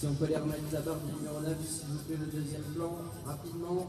Si on peut les remettre d'abord du numéro 9, s'il vous plaît, le deuxième plan, rapidement.